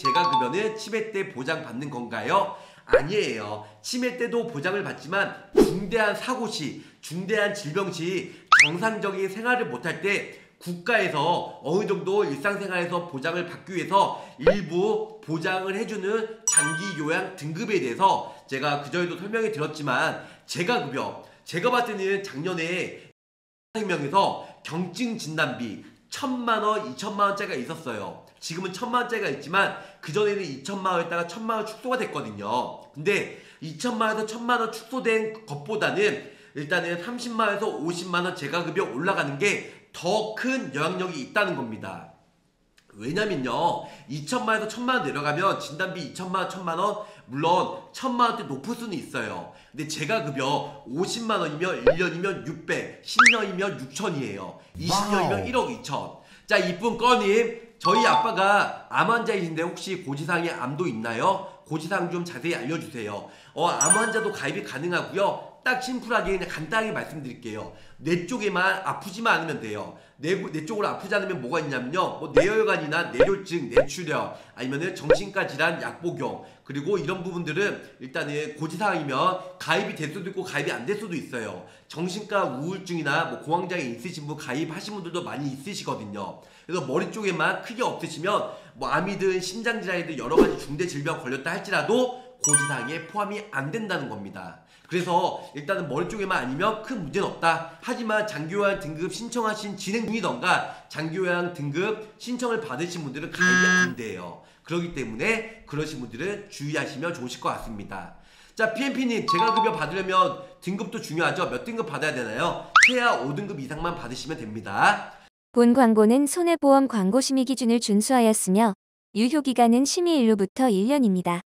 재가급여는 치매 때 보장받는 건가요? 아니에요. 치매 때도 보장을 받지만 중대한 사고 시, 중대한 질병 시 정상적인 생활을 못할 때 국가에서 어느 정도 일상생활에서 보장을 받기 위해서 일부 보장을 해주는 장기 요양 등급에 대해서 제가 그전에도 설명해 드렸지만 재가급여 제가 봤을 때는 작년에 생명에서 경증 진단비 천만 원, 이천만 원짜리가 있었어요. 지금은 천만 원짜리가 있지만 그 전에는 이천만 원에다가 천만 원 축소가 됐거든요. 근데 이천만 원에서 천만 원 축소된 것보다는 일단은 30만 원에서 50만 원 재가급여 올라가는 게 더 큰 영향력이 있다는 겁니다. 왜냐면요 2천만에서 1천만 원 내려가면 진단비 2천만 원, 1천만 원 물론 1천만 원대 높을 수는 있어요. 근데 재가급여 50만 원이면 1년이면 600, 10년이면 6천이에요. 20년이면 1억 2천. 자 이쁜 꺼님 저희 아빠가 암 환자이신데 혹시 고지사항에 암도 있나요? 고지사항 좀 자세히 알려주세요. 어, 암 환자도 가입이 가능하고요. 딱 심플하게 그냥 간단하게 말씀드릴게요. 뇌 쪽에만 아프지만 않으면 돼요. 뇌, 뇌 쪽으로 아프지 않으면 뭐가 있냐면요. 뭐 뇌혈관이나 뇌졸중, 뇌출혈, 아니면은 정신과 질환 약복용, 그리고 이런 부분들은 일단은 고지사항이면 가입이 될 수도 있고 가입이 안 될 수도 있어요. 정신과 우울증이나 뭐 공황장애 있으신 분 가입하신 분들도 많이 있으시거든요. 그래서 머리 쪽에만 크게 없으시면 뭐 암이든 심장질환이든 여러 가지 중대 질병 걸렸다 할지라도 고지사항에 포함이 안 된다는 겁니다. 그래서 일단은 머리 쪽에만 아니면 큰 문제는 없다. 하지만 장기요양 등급 신청하신 진행 중이던가 장기요양 등급 신청을 받으신 분들은 가입이 안 돼요. 그렇기 때문에 그러신 분들은 주의하시면 좋으실 것 같습니다. 자, PMP님, 제가 급여 받으려면 등급도 중요하죠. 몇 등급 받아야 되나요? 최하 5등급 이상만 받으시면 됩니다. 본 광고는 손해보험 광고 심의 기준을 준수하였으며 유효 기간은 심의일로부터 1년입니다.